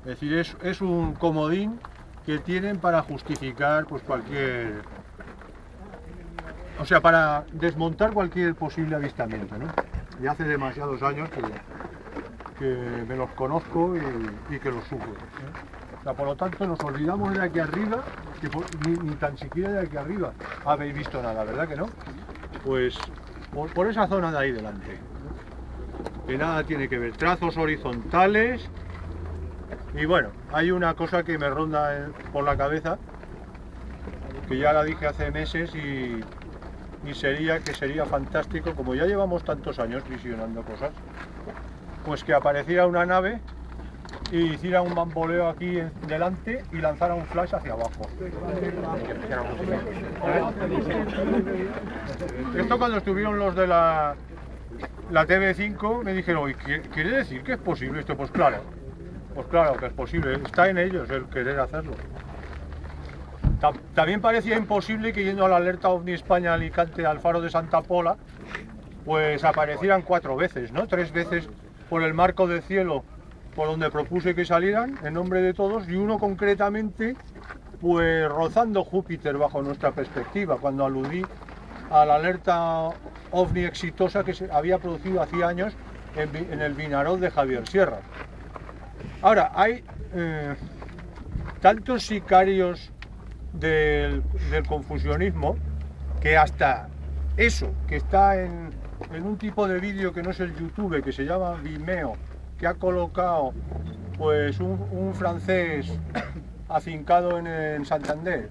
Es decir, es, es un comodín que tienen para justificar pues cualquier... O sea, para desmontar cualquier posible avistamiento, ¿no? Y hace demasiados años que, que me los conozco y, que los sufro. por lo tanto, nos olvidamos de aquí arriba, que ni, ni tan siquiera de aquí arriba habéis visto nada, ¿verdad que no? Pues por, por esa zona de ahí delante. Que nada tiene que ver. Trazos horizontales. Y bueno, hay una cosa que me ronda eh, por la cabeza, que ya la dije hace meses y, y sería que sería fantástico, como ya llevamos tantos años visionando cosas, pues que apareciera una nave y hiciera un bamboleo aquí delante y lanzara un flash hacia abajo. Esto cuando estuvieron los de la, la TV5 me dijeron, "Oye, ¿qué- ¿quiere decir que es posible esto? Pues claro, pues claro que es posible, está en ellos el querer hacerlo. Ta- También parecía imposible que yendo a la alerta OVNI España Alicante al faro de Santa Pola, pues aparecieran cuatro veces, ¿no? Tres veces por el marco del cielo por donde propuse que salieran en nombre de todos y uno concretamente pues rozando Júpiter bajo nuestra perspectiva cuando aludí a la alerta ovni exitosa que se había producido hacía años en, el Vinarod de Javier Sierra. Ahora, hay eh, tantos sicarios del, confusionismo que hasta eso que está en, un tipo de vídeo que no es el YouTube, que se llama Vimeo, que ha colocado pues un, francés afincado en, en Santander,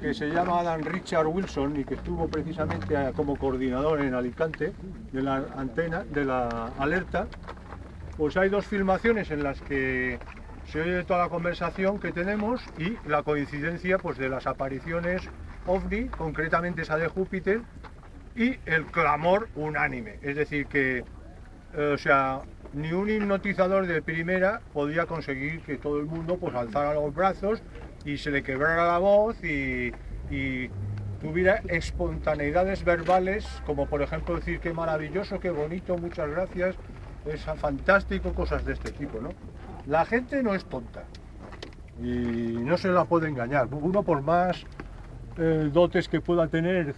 que se llama Adam Richard Wilson y que estuvo precisamente como coordinador en Alicante de la antena, de la alerta, pues hay dos filmaciones en las que se oye toda la conversación que tenemos y la coincidencia pues de las apariciones ovni, concretamente esa de Júpiter, y el clamor unánime. Es decir, que, eh, o sea, ni un hipnotizador de primera podía conseguir que todo el mundo pues alzara los brazos y se le quebrara la voz y, y tuviera espontaneidades verbales, como por ejemplo decir qué maravilloso, qué bonito, muchas gracias, es fantástico, cosas de este tipo, ¿no? La gente no es tonta y no se la puede engañar. Uno por más eh, dotes que pueda tener,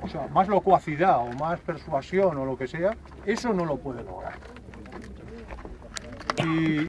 o sea, más locuacidad o más persuasión o lo que sea, eso no lo puede lograr. Y,